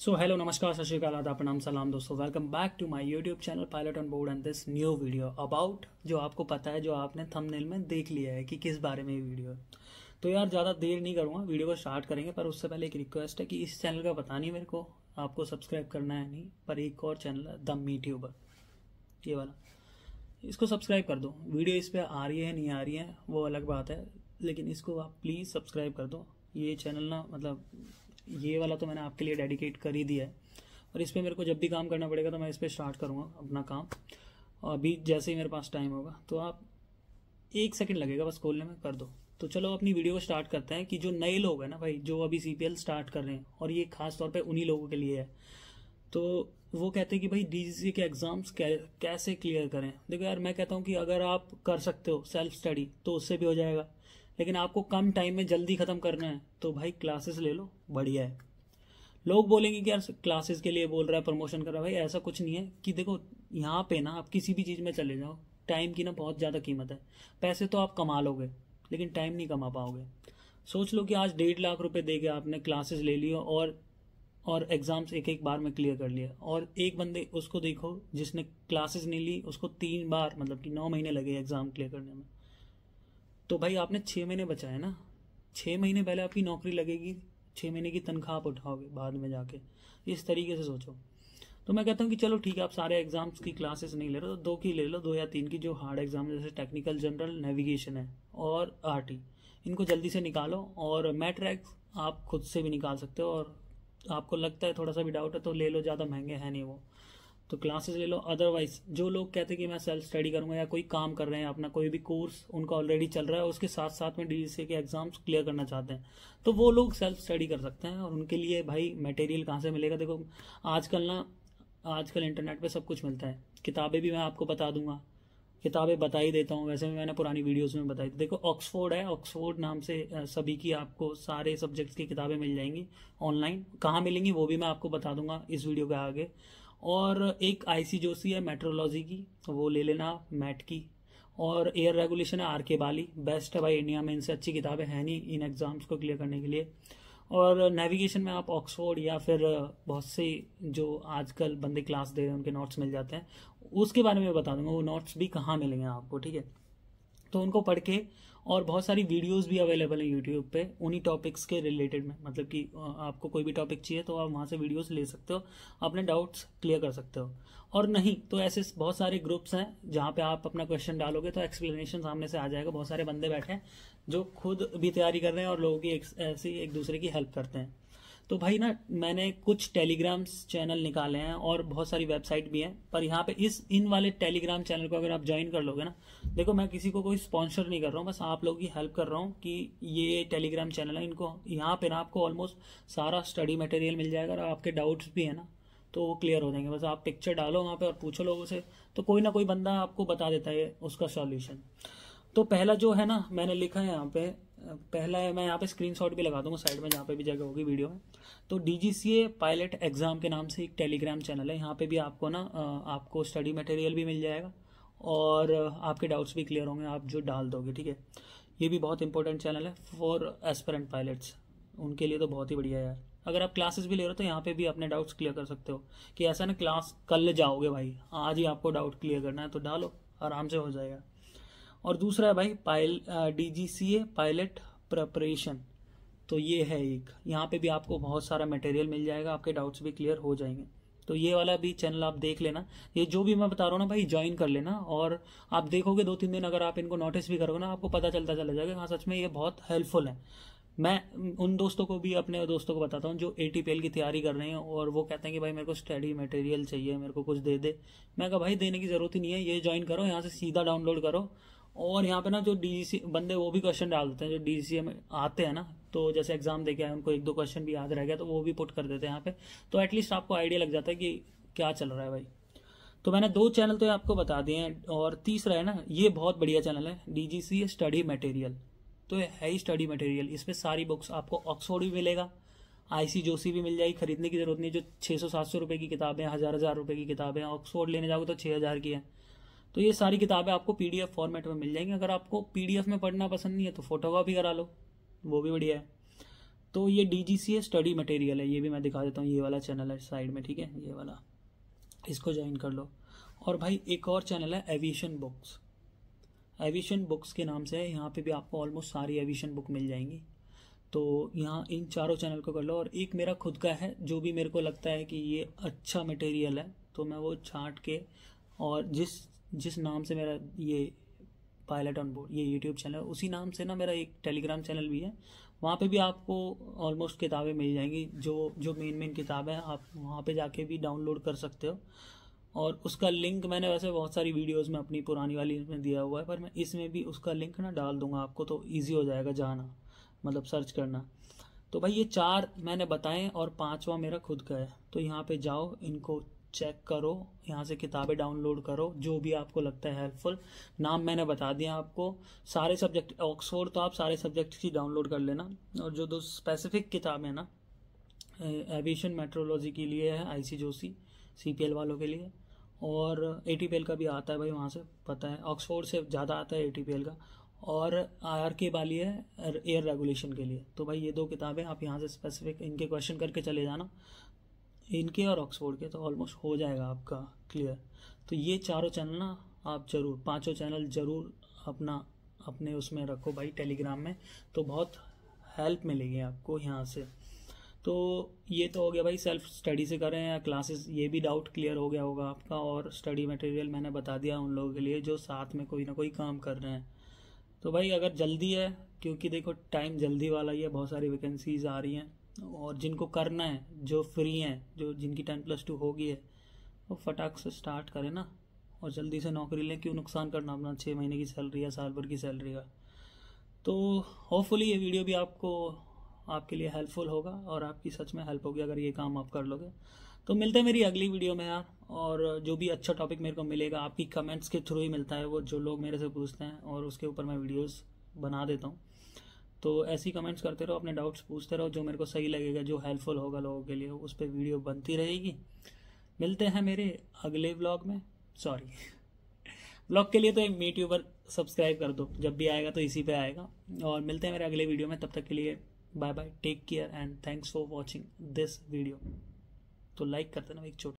So hello नमस्कार सत श्रीकाल आदाब प्रणाम सलाम दोस्तों welcome back to my YouTube channel pilot on board and this new video about जो आपको पता है, जो आपने थंबनेल में देख लिया है कि किस बारे में वीडियो है। तो यार, ज़्यादा देर नहीं करूँगा, वीडियो को स्टार्ट करेंगे, पर उससे पहले एक रिक्वेस्ट है कि इस चैनल का पता नहीं मेरे को, आपको सब्सक्राइब करना है नहीं, पर एक और चैनल है द मी ये वाला। इसको सब्सक्राइब कर दो। वीडियो इस पर आ रही है, नहीं आ रही है, वो अलग बात है, लेकिन इसको आप प्लीज़ सब्सक्राइब कर दो। ये चैनल ना मतलब ये वाला तो मैंने आपके लिए डेडिकेट कर ही दिया है। और इस पर मेरे को जब भी काम करना पड़ेगा तो मैं इस पर स्टार्ट करूँगा अपना काम। और अभी जैसे ही मेरे पास टाइम होगा तो आप एक सेकंड लगेगा, बस खोलने में कर दो। तो चलो अपनी वीडियो को स्टार्ट करते हैं कि जो नए लोग हैं ना भाई, जो अभी सीपीएल स्टार्ट कर रहे हैं, और ये खास तौर पे उन्हीं लोगों के लिए है। तो वो कहते हैं कि भाई डीजीसी के एग्ज़ाम्स कैसे क्लियर करें? देखो यार, मैं कहता हूँ कि अगर आप कर सकते हो सेल्फ स्टडी तो उससे भी हो जाएगा। लेकिन आपको कम टाइम में जल्दी ख़त्म करना है तो भाई क्लासेस ले लो, बढ़िया है। लोग बोलेंगे कि यार क्लासेस के लिए बोल रहा है प्रमोशन कर रहा है, भाई ऐसा कुछ नहीं है कि देखो, यहाँ पे ना आप किसी भी चीज़ में चले जाओ टाइम की ना बहुत ज़्यादा कीमत है। पैसे तो आप कमा लोगे, लेकिन टाइम नहीं कमा पाओगे। सोच लो कि आज डेढ़ लाख रुपए दे के आपने क्लासेस ले लियो और और एग्ज़ाम्स एक एक बार में क्लियर कर लिया और एक बंदे उसको देखो जिसने क्लासेस नहीं ली, उसको तीन बार मतलब कि नौ महीने लगे एग्ज़ाम क्लियर करने में। तो भाई आपने छः महीने बचाए ना? छः महीने पहले आपकी नौकरी लगेगी छः महीने की तनख्वाह आप उठाओगे बाद में जाके। इस तरीके से सोचो। तो मैं कहता हूँ कि चलो ठीक है, आप सारे एग्ज़ाम्स की क्लासेस नहीं ले रहे हो तो दो की ले लो, दो या तीन की जो हार्ड एग्ज़ाम जैसे टेक्निकल जनरल नेविगेशन है और आरटी इनको जल्दी से निकालो और मैट्रैक्स आप खुद से भी निकाल सकते हो और आपको लगता है थोड़ा सा भी डाउट है तो ले लो, ज़्यादा महँगे हैं नहीं वो। तो क्लासेस ले लो. अदरवाइज़ जो लोग कहते हैं कि मैं सेल्फ स्टडी करूँगा या कोई काम कर रहे हैं अपना, कोई भी कोर्स उनका ऑलरेडी चल रहा है उसके साथ साथ में डीजीसी के एग्ज़ाम्स क्लियर करना चाहते हैं तो वो लोग सेल्फ स्टडी कर सकते हैं और उनके लिए भाई मटेरियल कहाँ से मिलेगा? देखो, आजकल ना, आजकल इंटरनेट पे सब कुछ मिलता है. किताबें भी मैं आपको बता दूँगा. किताबें बता ही देता हूँ. वैसे भी मैंने पुरानी वीडियोस में बताई देखो ऑक्सफोर्ड है. ऑक्सफोर्ड नाम से सभी की आपको सारे सब्जेक्ट्स की किताबें मिल जाएँगी ऑनलाइन कहाँ मिलेंगी वो भी मैं आपको बता दूँगा इस वीडियो के आगे. और एक आईसी जोशी है मेट्रोलॉजी की, वो ले लेना मैट की। और एयर रेगुलेशन है आर के बाली बेस्ट है भाई इंडिया में, इनसे अच्छी किताबें हैं नहीं इन एग्ज़ाम्स को क्लियर करने के लिए। और नेविगेशन में आप ऑक्सफोर्ड या फिर बहुत से जो आजकल बंदे क्लास दे रहे हैं, उनके नोट्स मिल जाते हैं। उसके बारे में बता दूँगा, वो नोट्स भी कहाँ मिलेंगे आपको, ठीक है? तो उनको पढ़ के और बहुत सारी वीडियोस भी अवेलेबल हैं यूट्यूब पे, उन्हीं टॉपिक्स के रिलेटेड में। मतलब कि आपको कोई भी टॉपिक चाहिए तो आप वहाँ से वीडियोस ले सकते हो, अपने डाउट्स क्लियर कर सकते हो। और नहीं तो ऐसे बहुत सारे ग्रुप्स हैं जहाँ पे आप अपना क्वेश्चन डालोगे तो एक्सप्लेनेशन सामने से आ जाएगा। बहुत सारे बंदे बैठे हैं जो खुद भी तैयारी कर रहे हैं और लोगों की ऐसी एक दूसरे की हेल्प करते हैं। तो भाई ना, मैंने कुछ टेलीग्राम्स चैनल निकाले हैं और बहुत सारी वेबसाइट भी हैं, पर यहाँ पे इस, इन वाले टेलीग्राम चैनल को अगर आप ज्वाइन कर लोगे ना, देखो मैं किसी को कोई स्पॉन्सर नहीं कर रहा हूँ, बस आप लोगों की हेल्प कर रहा हूँ कि ये टेलीग्राम चैनल है, इनको, यहाँ पे ना आपको ऑलमोस्ट सारा स्टडी मटेरियल मिल जाएगा और आपके डाउट्स भी है ना तो वो क्लियर हो जाएँगे। बस आप पिक्चर डालो वहाँ पे और पूछो लोगों से तो कोई ना कोई बंदा आपको बता देता है उसका सॉल्यूशन तो पहला जो है ना, मैंने लिखा है यहाँ पे पहला है, मैं यहाँ पे स्क्रीनशॉट भी लगा दूँगा साइड में जहाँ पे भी जगह होगी वीडियो में। तो डीजीसीए पायलट एग्ज़ाम के नाम से एक टेलीग्राम चैनल है, यहाँ पे भी आपको ना आपको स्टडी मटेरियल भी मिल जाएगा और आपके डाउट्स भी क्लियर होंगे, आप जो डाल दोगे, ठीक है? ये भी बहुत इंपॉर्टेंट चैनल है फॉर एस्पेरेंट पायलट्स उनके लिए तो बहुत ही बढ़िया यार। अगर आप क्लासेस भी ले रहे हो तो यहाँ पे भी अपने डाउट्स क्लियर कर सकते हो कि ऐसा ना क्लास कल जाओगे भाई, आज ही आपको डाउट क्लियर करना है तो डालो, आराम से हो जाएगा। और दूसरा है भाई पायल डीजीसीए पायलट प्रपरेशन। तो ये है एक। यहाँ पे भी आपको बहुत सारा मटेरियल मिल जाएगा, आपके डाउट्स भी क्लियर हो जाएँगे। तो ये वाला भी चैनल आप देख लेना। ये जो भी मैं बता रहा हूँ ना भाई ज्वाइन कर लेना और आप देखोगे दो तीन दिन अगर आप इनको नोटिस भी करोगे ना, आपको पता चलता चला जाएगा। हाँ सच में ये बहुत हेल्पफुल है। मैं उन दोस्तों को भी, अपने दोस्तों को बताता हूँ जो एटीपीएल की तैयारी कर रहे हैं और वो कहते हैं कि भाई मेरे को स्टडी मटेरियल चाहिए, मेरे को कुछ दे दे। मैं कहा, भाई, देने की ज़रूरत ही नहीं है, ये ज्वाइन करो, यहाँ से सीधा डाउनलोड करो और यहाँ पे ना जो डीजीसी बंदे वो भी क्वेश्चन डाल देते हैं, जो डीजीसी में आते हैं ना तो जैसे एग्ज़ाम दे के आए, उनको एक दो क्वेश्चन भी याद रह गया तो वो भी पुट कर देते हैं यहाँ पे। तो एटलीस्ट आपको आइडिया लग जाता है कि क्या चल रहा है भाई। तो मैंने दो चैनल तो आपको बता दिए हैं, और तीसरा है ना, ये बहुत बढ़िया चैनल है डीजीसी स्टडी मटेरियल तो ये है ही स्टडी मटेरियल इसमें सारी बुक्स आपको ऑक्सफोर्ड भी मिलेगा आईसी जोशी भी मिल जाएगी, खरीदने की ज़रूरत नहीं, जो छः सौ, सात सौ रुपये की किताबें हज़ार हज़ार रुपये की किताबें ऑक्सफोर्ड लेने जाओगे तो छः हज़ार की है। तो ये सारी किताबें आपको पीडीएफ फॉर्मेट में मिल जाएँगी। अगर आपको पीडीएफ में पढ़ना पसंद नहीं है तो फोटोकॉपी करा लो। वो भी बढ़िया है। तो ये D G C study material है। ये भी मैं दिखा देता हूँ। ये वाला चैनल है साइड में, ठीक है? ये वाला। इसको ज्वाइन कर लो। और भाई, एक और चैनल है एविएशन बुक्स एविएशन बुक्स के नाम से है यहाँ पे भी आपको ऑलमोस्ट सारी एविएशन बुक मिल जाएँगी। तो यहाँ इन चारों चैनल को कर लो। और एक मेरा खुद का है, जो भी मेरे को लगता है कि ये अच्छा मटेरियल है तो मैं वो छाट के और जिस जिस नाम से मेरा ये पायलट ऑन बोर्ड ये यूट्यूब चैनल उसी नाम से ना मेरा एक टेलीग्राम चैनल भी है। वहाँ पे भी आपको ऑलमोस्ट किताबें मिल जाएँगी। जो जो मेन मेन किताबें हैं, आप वहाँ पे जाके भी डाउनलोड कर सकते हो। और उसका लिंक मैंने वैसे बहुत सारी वीडियोस में अपनी पुरानी वाली में दिया हुआ है, पर मैं इसमें भी उसका लिंक ना डाल दूँगा आपको तो ईजी हो जाएगा जाना मतलब सर्च करना। तो भाई ये चार मैंने बताए और पांचवा मेरा खुद का है। तो यहाँ पे जाओ, इनको चेक करो, यहाँ से किताबें डाउनलोड करो, जो भी आपको लगता है हेल्पफुल नाम मैंने बता दिया आपको। सारे सब्जेक्ट ऑक्सफोर्ड तो आप सारे सब्जेक्ट की डाउनलोड कर लेना। और जो दो स्पेसिफिक किताबें ना एविएशन मेट्रोलॉजी के लिए है आईसी जोशी सीपीएल वालों के लिए। और ए टी पी एल का भी आता है भाई, वहाँ से पता है। ऑक्सफोर्ड से ज़्यादा आता है ए टी पी एल का। और आई आर के वाली है एयर रेगुलेशन के लिए। तो भाई ये दो किताबें, आप यहाँ से स्पेसिफिक इनके क्वेश्चन करके चले जाना। इनके और ऑक्सफोर्ड के तो ऑलमोस्ट हो जाएगा आपका क्लियर तो ये चारों चैनल ना आप ज़रूर, पाँचों चैनल ज़रूर अपना, अपने उसमें रखो भाई टेलीग्राम में तो बहुत हेल्प मिलेगी आपको यहाँ से. तो ये तो हो गया भाई सेल्फ स्टडी से करें या क्लासेस ये भी डाउट क्लियर हो गया होगा आपका और स्टडी मटेरियल मैंने बता दिया उन लोगों के लिए जो साथ में कोई ना कोई काम कर रहे हैं. तो भाई अगर जल्दी है, क्योंकि देखो टाइम जल्दी वाला ही है, बहुत सारी वैकेंसीज आ रही हैं. और जिनको करना है, जो फ्री हैं, जो जिनकी टेन प्लस टू होगी है, वो फटाक से स्टार्ट करें ना। और जल्दी से नौकरी लें, क्यों नुकसान करना अपना छः महीने की सैलरी या साल भर की सैलरी का। तो होपफुली ये वीडियो भी आपको, आपके लिए हेल्पफुल होगा और आपकी सच में हेल्प होगी अगर ये काम आप कर लोगे। तो मिलते हैं मेरी अगली वीडियो में यार, और जो भी अच्छा टॉपिक मेरे को मिलेगा, आपकी कमेंट्स के थ्रू ही मिलता है वो जो लोग मेरे से पूछते हैं, और उसके ऊपर मैं वीडियोस बना देता हूँ। तो ऐसी कमेंट्स करते रहो, अपने डाउट्स पूछते रहो, जो मेरे को सही लगेगा, जो हेल्पफुल होगा लोगों के लिए, उस पर वीडियो बनती रहेगी। मिलते हैं मेरे अगले ब्लॉग में। सॉरी ब्लॉग के लिए तो एक मीट यूबर सब्सक्राइब कर दो, जब भी आएगा तो इसी पे आएगा। और मिलते हैं मेरे अगले वीडियो में, तब तक के लिए bye bye take care and thanks for watching this video तो लाइक करते ना एक छोटा